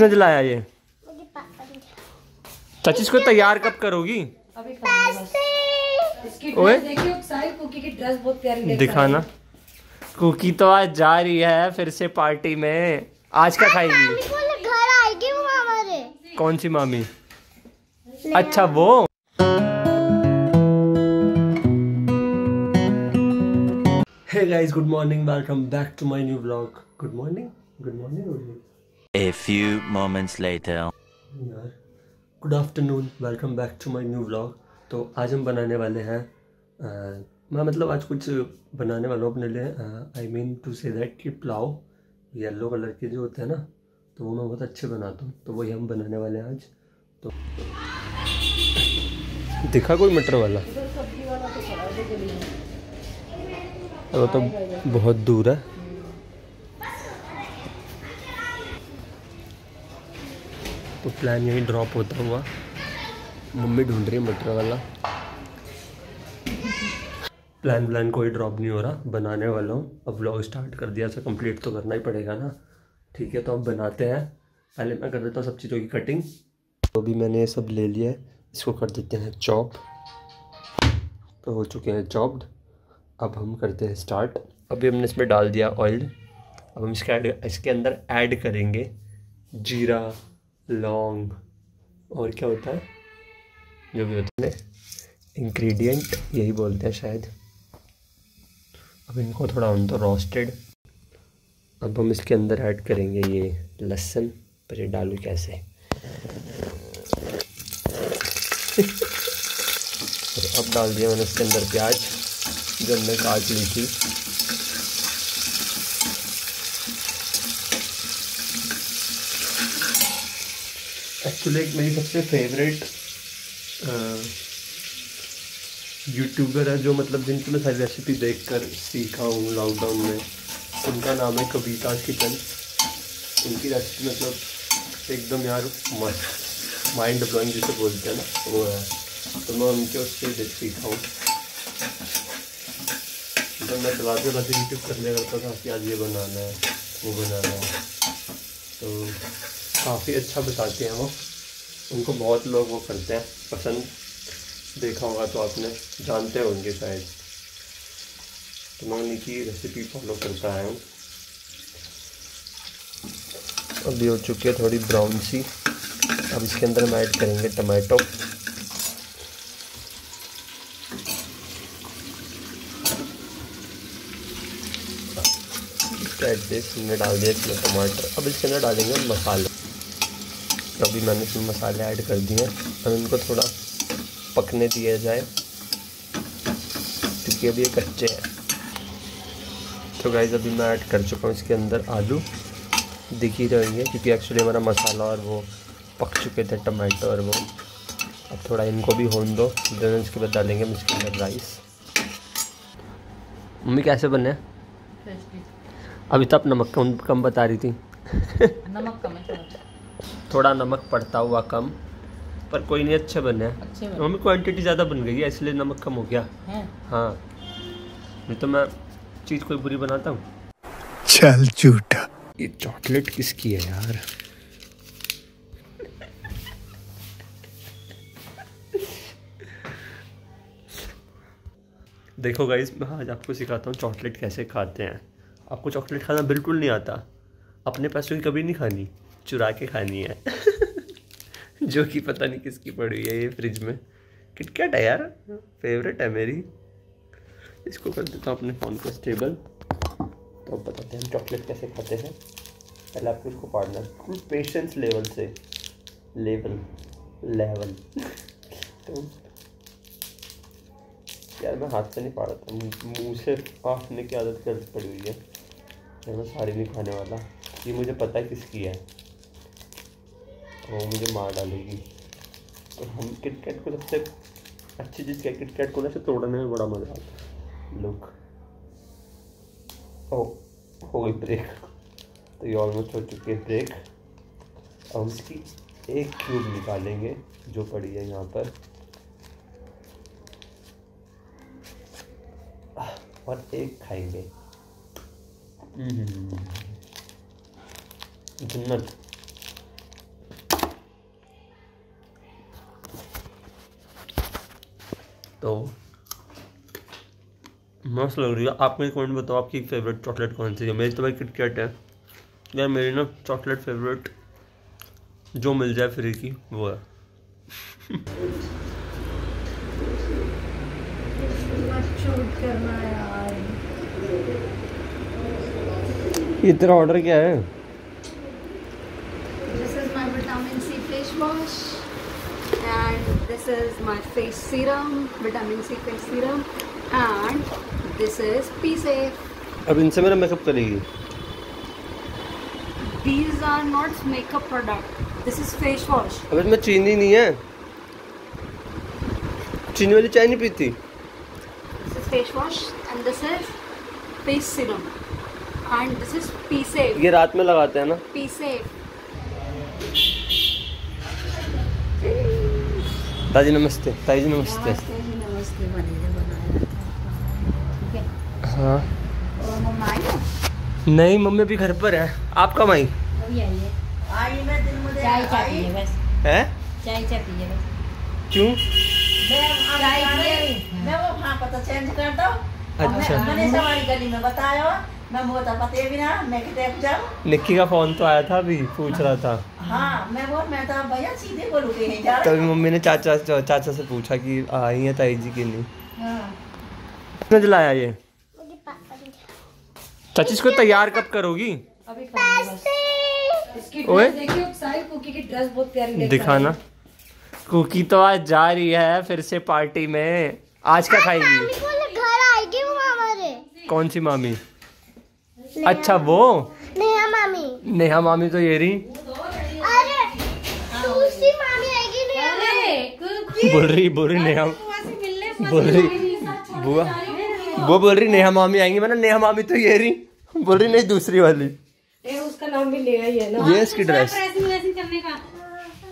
किसने जलाया ये? मुझे पापा ने चाची इसको तैयार कब करोगी? ओए। ड्रेस देखियो साहिल कुकी की ड्रेस बहुत प्यारी दिखाना कुकी तो आज जा रही है फिर से पार्टी में। आज क्या खाएगी? घर आएगी वो हमारे कौन सी मामी? अच्छा वो। Hey guys good morning welcome back to my new blog good morning good morning A few moments later. Good afternoon welcome back to my new vlog तो आज हम बनाने वाले हैं अ, मैं मतलब आज कुछ बनाने वाला हूँ अपने लिए I mean to say that कि पुलाव येलो कलर के जो होते हैं ना तो वो मैं बहुत अच्छे बनाता हूँ। तो वही हम बनाने वाले हैं आज। तो दिखा कोई मटर वाला? वो तो बहुत दूर है। तो प्लान यहीं ड्रॉप होता हुआ। मम्मी ढूंढ रही है मटर वाला। प्लान व्लान कोई ड्रॉप नहीं हो रहा, बनाने वाला हूँ। अब व्लॉग स्टार्ट कर दिया तो कंप्लीट तो करना ही पड़ेगा ना। ठीक है तो अब बनाते हैं। पहले मैं कर देता हूँ सब चीज़ों की कटिंग तो अभी मैंने ये सब ले लिया है। इसको कर देते हैं चॉप तो हो चुके हैं चॉप्ड अब हम करते हैं स्टार्ट अभी हमने इसमें डाल दिया ऑयल अब हम इसके इसके अंदर ऐड करेंगे जीरा। लौंग और क्या होता है? जो भी होता है। इंग्रेडिएंट यही बोलते हैं शायद। अब इनको थोड़ा हम तो रोस्टेड अब हम इसके अंदर ऐड करेंगे ये लहसुन पर ये डालू कैसे? अब डाल दिया मैंने इसके अंदर प्याज जो हमने काट ली थी। एक्चुअली एक मेरी सबसे फेवरेट यूट्यूबर है जो मतलब जिनकी मैं सारी रेसिपी देख कर सीखा हूँ लॉकडाउन में, उनका नाम है कविताज किचन उनकी रेसिपी मतलब एकदम यार माइंड ब्लोइंग जिसे बोलते हैं ना, वो है। तो मैं उनके उससे देख सीखा हूँ। जब मैं चलाते चलाते यूट्यूब कर लिया करता था कि आज ये बनाना है, वो बनाना है। तो काफ़ी अच्छा बताते हैं वो। उनको बहुत लोग वो करते हैं, पसंद देखा होगा तो आपने, जानते होंगे शायद। तो मैं उन्हीं की रेसिपी फॉलो करता आया हूँ अभी हो चुकी है थोड़ी ब्राउन सी। अब इसके अंदर हम ऐड करेंगे टमाटो ऐड हमने डाल दिया इसमें टमाटर अब इसके अंदर डालेंगे मसाले। तो अभी मैंने इसमें मसाले ऐड कर दिए अब इनको थोड़ा पकने दिया जाए क्योंकि अभी ये कच्चे हैं। तो गाइज़ अभी मैं ऐड कर चुका हूँ इसके अंदर आलू। दिख ही रहेंगे क्योंकि एक्चुअली हमारा मसाला और वो पक चुके थे टमाटो और वो। अब थोड़ा इनको भी होन दो देन इसके बाद डालेंगे हम इसके अंदर राइस मम्मी कैसे बने? अभी तो आप नमक कम कम बता रही थी। नमक कम है थोड़ा नमक पड़ता हुआ कम पर कोई नहीं अच्छे बने। हैं अच्छे मम्मी क्वांटिटी ज़्यादा बन गई है इसलिए नमक कम हो गया। हैं? हाँ। नहीं तो मैं चीज़ कोई बुरी बनाता हूँ। चल झूठा। ये चॉकलेट किसकी है यार? देखो गाइस मैं आज आपको सिखाता हूँ चॉकलेट कैसे खाते हैं। आपको चॉकलेट खाना बिल्कुल नहीं आता। अपने पैसों की कभी नहीं खानी। चुरा के खानी है। जो कि पता नहीं किसकी पड़ी है ये फ्रिज में। किटकैट है यार? फेवरेट है मेरी। इसको कर देता हूँ अपने फ़ोन को स्टेबल तो अब बताते हैं हम चॉकलेट कैसे खाते हैं। पहले आपको इसको पाड़ना है। बिल्कुल पेशेंस लेवल से। लेवल लेवल तो यार मैं हाथ से नहीं पा रहा मुँह से फाड़ने की आदत कर पड़ी हुई है। मैं सारी नहीं खाने वाला। ये मुझे पता है किसकी है। वो मुझे मार डालेगी। तो हम किटकैट को सबसे अच्छी चीज़ क्या किटकैट को ना तोड़ने में बड़ा मज़ा आता है। लुक। ओ, हो गई ब्रेक तो ये ऑलमोस्ट हो चुकी है ब्रेक अब इसकी एक क्यूब निकालेंगे, जो पड़ी है यहाँ पर। और एक खाएँगे। हम्म। जन्नत। तो मस्त लग रही है। आप मेरे कमेंट बताओ आपकी फेवरेट चॉकलेट कौन सी है? मेरी तो भाई किटकैट है। यार मेरी ना चॉकलेट फेवरेट जो मिल जाए फ्री की वो है। इतना ऑर्डर क्या है This is my vitamin C face wash and this is my face serum, vitamin C face serum and this is P-Safe. अब इनसे मेरा मेकअप करेगी These are not makeup product. This is face wash. अब इसमें चीनी नहीं है चीनी वाली चाय नहीं पीती This is face wash and this is face serum and this is P-Safe. ये रात में लगाते हैं ना P-Safe. ताजी नमस्ते ताजी नमस्ते। है? नहीं मम्मी अभी घर पर है। आप कब आई? है। चाय चाय पिए बस। क्यों? चाय पिए। मैं वो हाँ पता चेंज कर दो। और अच्छा। मैंने सवारी गली में बताया। मैं वो तो पते भी ना मैं कितने जाऊँ निक्की का फ़ोन तो आया था अभी पूछ रहा था। हाँ मैं वो मैं तो भैया सीधे बोलू के नहीं जा तभी मम्मी ने चाचा चाचा से पूछा कि आई है ताई जी की नहीं? हाँ। किसने जलाया ये? चाची इसको तैयार कब करोगी? ओए। बहुत दिखाना कुकी तो आज जा रही है फिर से पार्टी में। आज क्या खाएगी? घर आएगी वो हमारे कौन सी मामी? अच्छा वो? नेहा मामी। नेहा मामी तो ये रही। अरे दूसरी मामी आएगी नेहा बोल रही बोल रही नेहा। बोल रही। बुआ। वो बोल रही नेहा मामी आएँगी मैंने नेहा मामी तो ये रही। बोल रही नहीं दूसरी वाली। ए, उसका नाम भी ले आई है ना। ये इसकी ड्रेस करने का।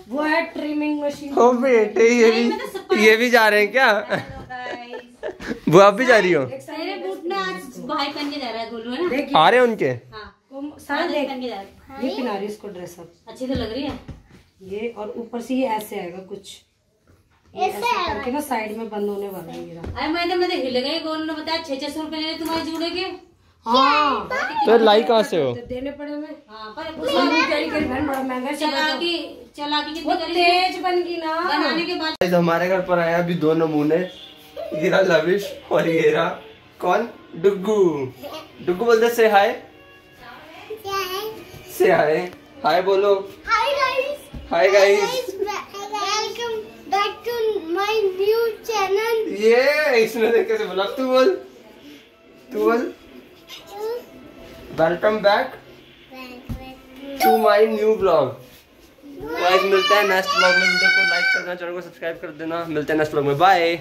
वो है ट्रिमिंग मशीन ओ बेटे ये भी ये भी जा रहे हैं क्या? वो आप भी जा रही हो? मेरे बूट ना आज भाई पहन के जा रहा है गोलू है ना? आ रहे हैं उनके? हाँ। सारा देख। पहन के जा रहा है। ये पहना रही इसको ड्रेस अब अच्छी तो लग रही है। ये और ऊपर से ये ऐसे आएगा कुछ। ऐसे करके ना साइड में बंद होने वाला है मेरा अरे मैं तो तो हिल गई गोलू ने बताया छह छह सौ रुपए ले तुम्हारे जुड़े के। हाँ। तो लाई कहाँ से हो? देने पड़े हमें। हाँ पर बड़ा महँगा चला की चला की कितनी तेज बन गई ना। बनाने के बाद हमारे घर पर आया अभी दो नमूने ये रहा लविश और ये रहा कौन? डुग्गू। डुग्गू बोलते से हाय से हाय हाय बोलो। Hi guys hi guys welcome back to my new channel ये इसने देख कैसे बोला तू बोल? तू बोल welcome back to my new blog guys मिलते हैं नेक्स्ट ब्लॉग में। वीडियो को लाइक करना चैनल को सब्सक्राइब कर देना। मिलते हैं नेक्स्ट ब्लॉग में। बाय